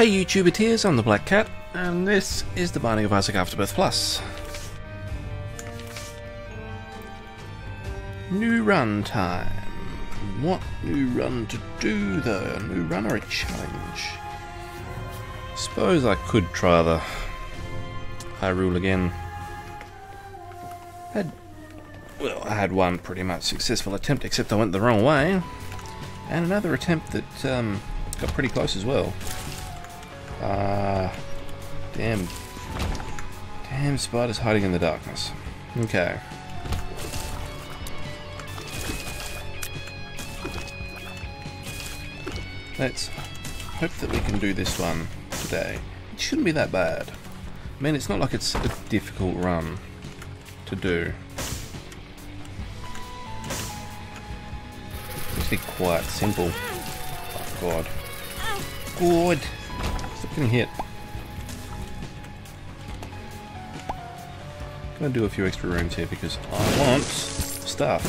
Hey YouTuber tears, I'm the Black Cat, and this is the Binding of Isaac Afterbirth Plus. New run time. What new run to do though? A new run or a challenge? Suppose I could try the I Rule again. Had well, I had one pretty much successful attempt, except I went the wrong way, and another attempt that um, got pretty close as well. Ah, uh, damn, damn spiders hiding in the darkness. Okay. Let's hope that we can do this one today. It shouldn't be that bad. I mean, it's not like it's a difficult run to do. It's actually quite simple. Oh, God. Good. Getting hit. Gonna do a few extra rooms here because I want stuff.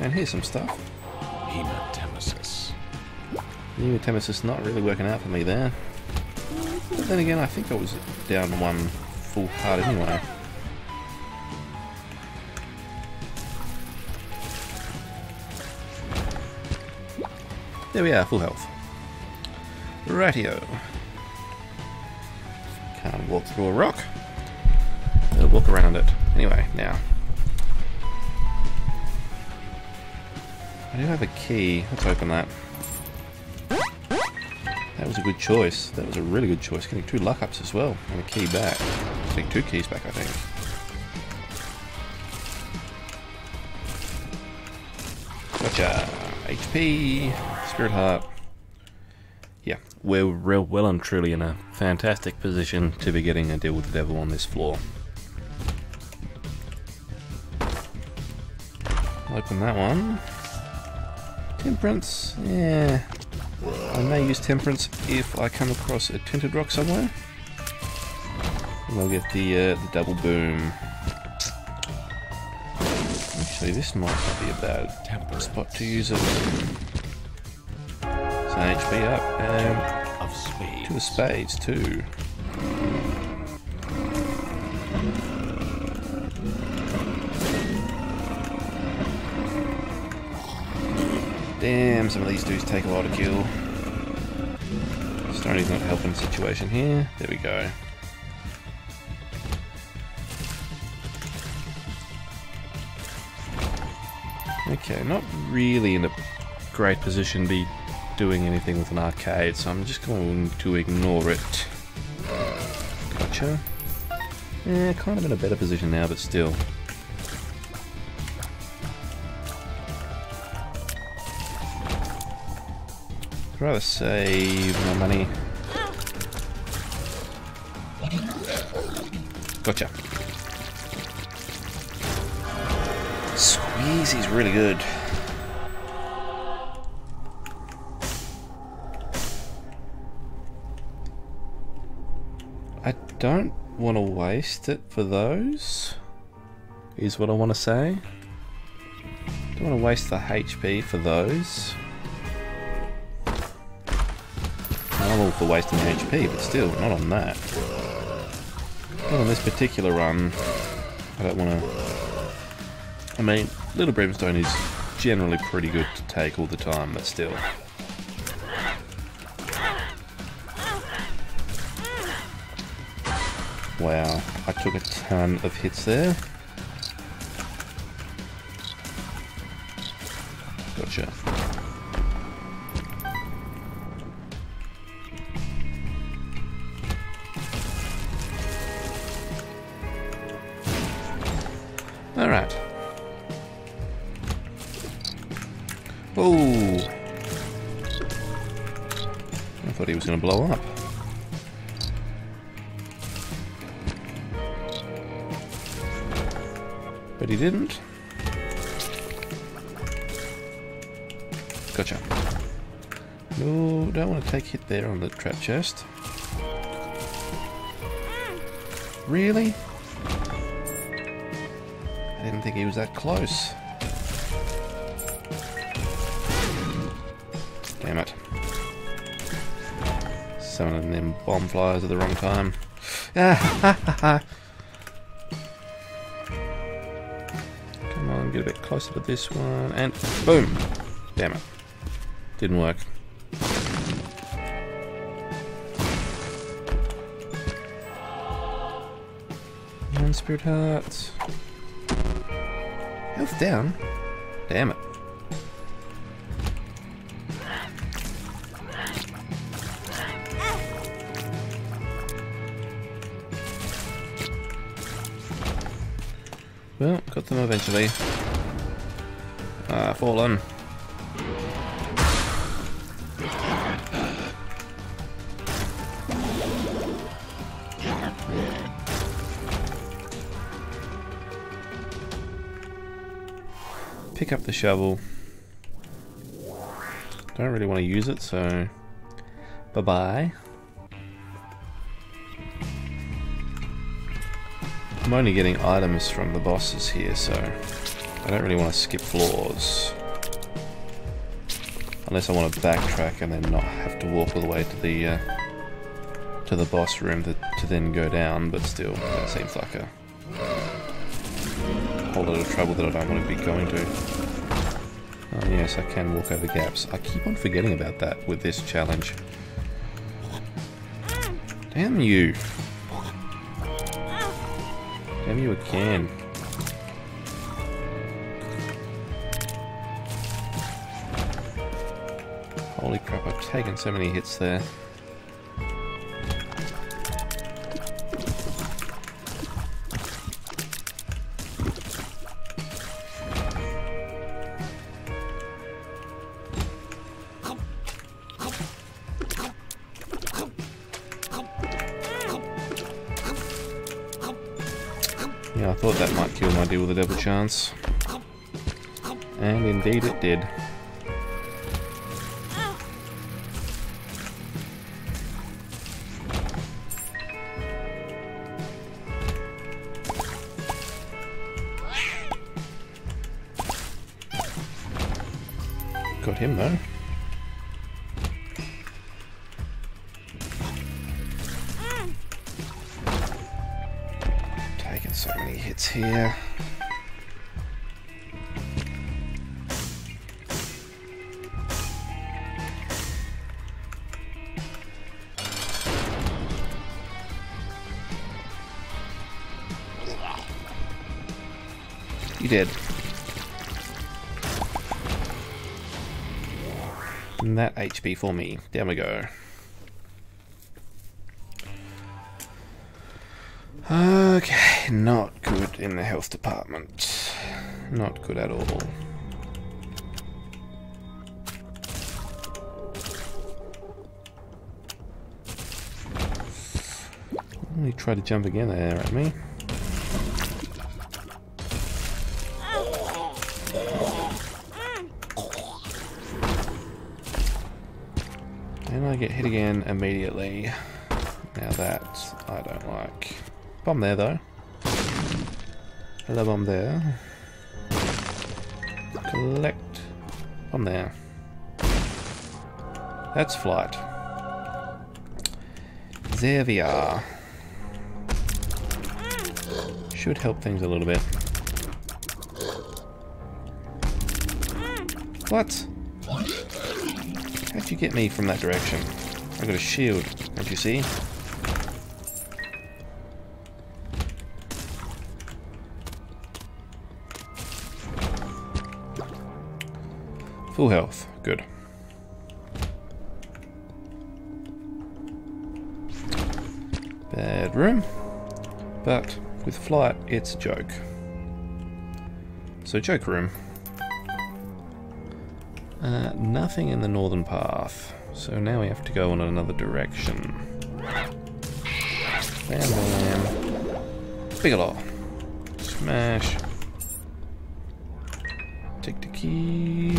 And here's some stuff. Hematemesis. Hematemesis not really working out for me there. But then again, I think I was down one full heart anyway. There we are, full health. Ratio. Can't walk through a rock. I'll walk around it. Anyway, now. I do have a key. Let's open that. That was a good choice. That was a really good choice. Getting two luck ups as well. And a key back. Take two keys back, I think. Gotcha. HP. Spirit Heart. Yeah, we're real well and truly in a fantastic position to be getting a deal with the devil on this floor. Open that one. Temperance, yeah. I may use Temperance if I come across a Tinted Rock somewhere. And I'll get the, uh, the double boom. Actually, this might not be a bad Temper spot to use it. So HP up, and of spades. to the spades too. Damn, some of these dudes take a while to kill. Stoney's not helping the situation here. There we go. Okay, not really in a great position to be doing anything with an arcade, so I'm just going to ignore it. Gotcha. Yeah, kind of in a better position now, but still. I'd rather save my money. Gotcha. Squeeze is really good. Don't want to waste it for those, is what I want to say. Don't want to waste the HP for those. I'm all for wasting HP, but still, not on that. Not on this particular run. I don't want to... I mean, Little Brimstone is generally pretty good to take all the time, but still. Wow, I took a ton of hits there. Gotcha. But he didn't. Gotcha. No, don't want to take hit there on the trap chest. Really? I didn't think he was that close. Damn it. summoning them bomb flyers at the wrong time. Ah, ha, ha, ha. Get a bit closer to this one, and boom! Damn it. Didn't work. One spirit heart. Health down? Damn it. Eventually. Ah, fallen. Pick up the shovel. Don't really want to use it, so bye-bye. I'm only getting items from the bosses here, so I don't really want to skip floors. Unless I want to backtrack and then not have to walk all the way to the uh, to the boss room to, to then go down, but still, that seems like a whole lot of trouble that I don't want to be going to. Oh yes, I can walk over gaps. I keep on forgetting about that with this challenge. Damn you! Damn you again. Holy crap, I've taken so many hits there. Thought that might kill my deal with a double chance. And indeed it did. Got him though. Here. You did. And that HP for me. There we go. Not good in the health department. Not good at all. He tried to jump again there at me. And I get hit again immediately. Now that I don't like. Bomb there though. Hello bomb there. Collect. Bomb there. That's flight. There we are. Should help things a little bit. What? How'd you get me from that direction? I've got a shield, don't you see? Full health, good. Bad room, but with flight, it's a joke. So joke room. Uh, nothing in the northern path. So now we have to go in another direction. Bam bam. Bigelow. Smash. Take the key.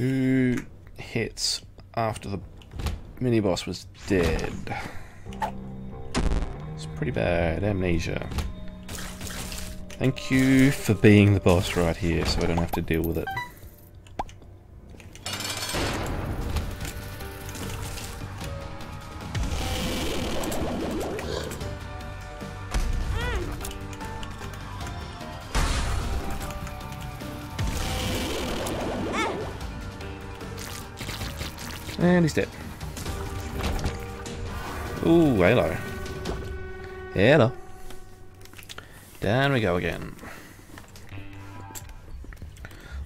Two hits after the mini boss was dead. It's pretty bad. Amnesia. Thank you for being the boss right here so I don't have to deal with it. And he's dead. Ooh, hello. Hello. Down we go again.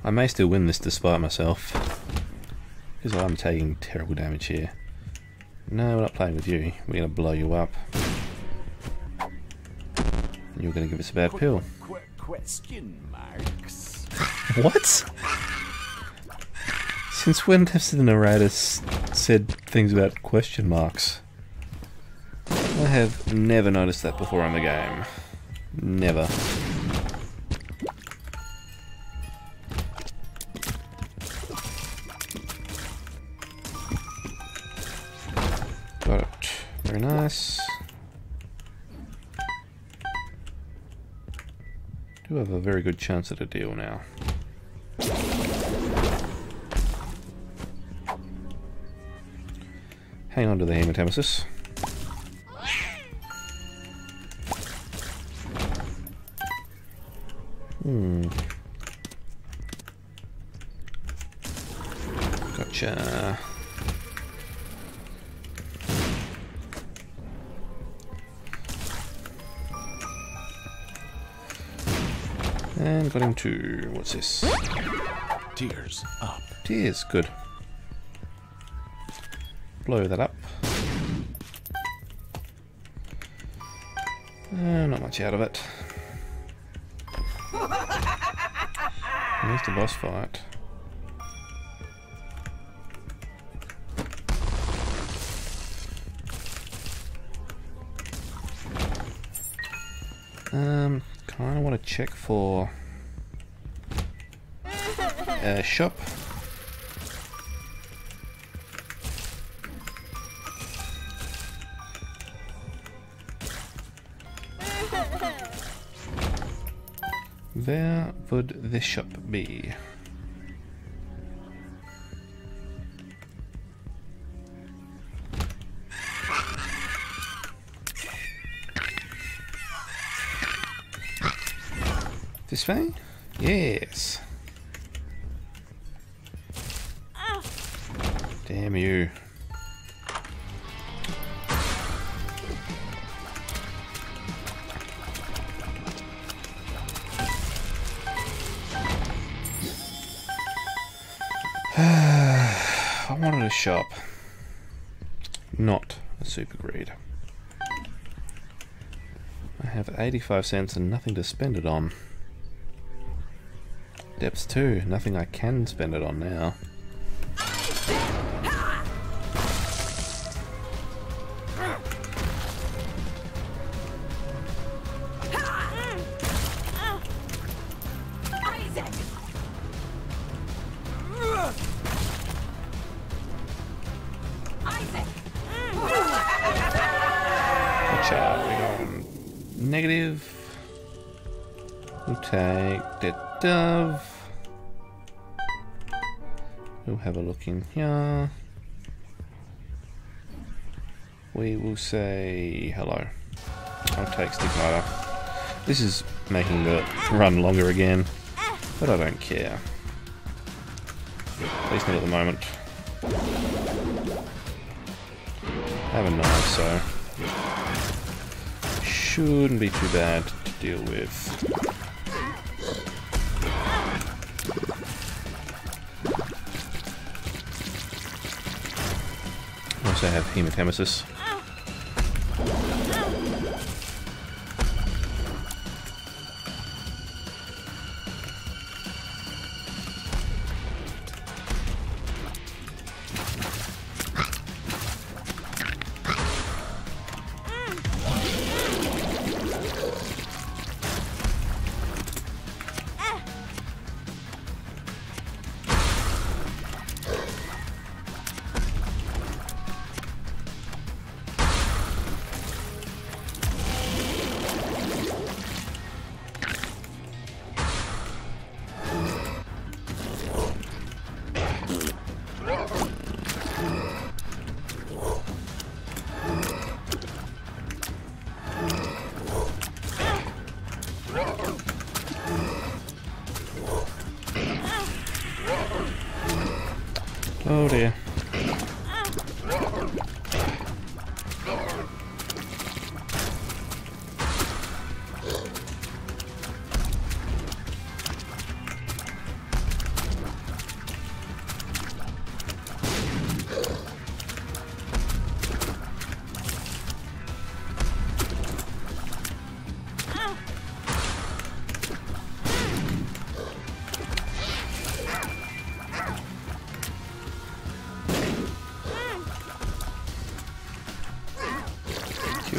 I may still win this despite myself. Because I'm taking terrible damage here. No, we're not playing with you. We're going to blow you up. And you're going to give us a bad pill. Qu question marks. What? Since when has the narrator said things about question marks? I have never noticed that before in the game. Never. Got it. Very nice. Do have a very good chance at a deal now. Hang on to the hematemesis. Hmm. Gotcha. And got him to what's this? Tears up. Tears, good. Blow that up. Uh, not much out of it. Where's the boss fight? Um, kind of want to check for a shop. Where would this shop be? This way? Yes. Ah. Damn you. Shop, not a super greed. I have 85 cents and nothing to spend it on. Depths 2, nothing I can spend it on now. Negative. We'll take the dove. We'll have a look in here. We will say hello. I'll take Stigmata. This is making the run longer again, but I don't care. At least not at the moment. I have a knife, so shouldn't be too bad to deal with. Also have hematemesis.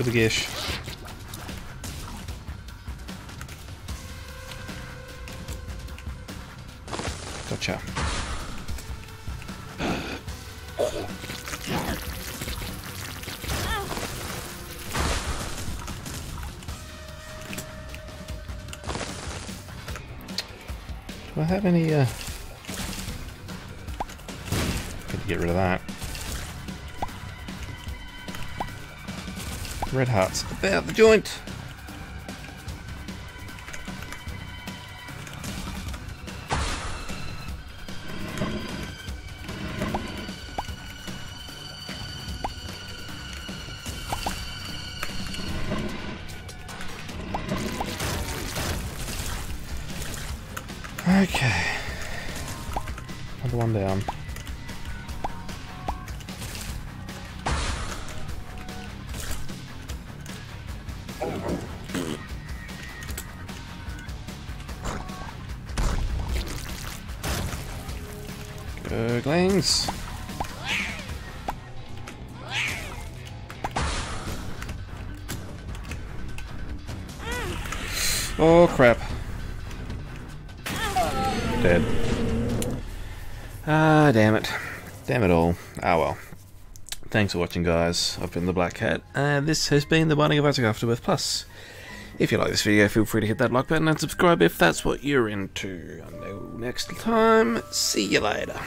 The gish. Gotcha. Do I have any, uh... To get rid of that. Red hearts about the joint. Okay. Another one down. Oh crap. Dead. Ah, damn it. Damn it all. Ah well. Thanks for watching, guys. I've been the Black Cat, and this has been the Binding of Isaac Afterbirth Plus. If you like this video, feel free to hit that like button and subscribe if that's what you're into. Until next time, see you later.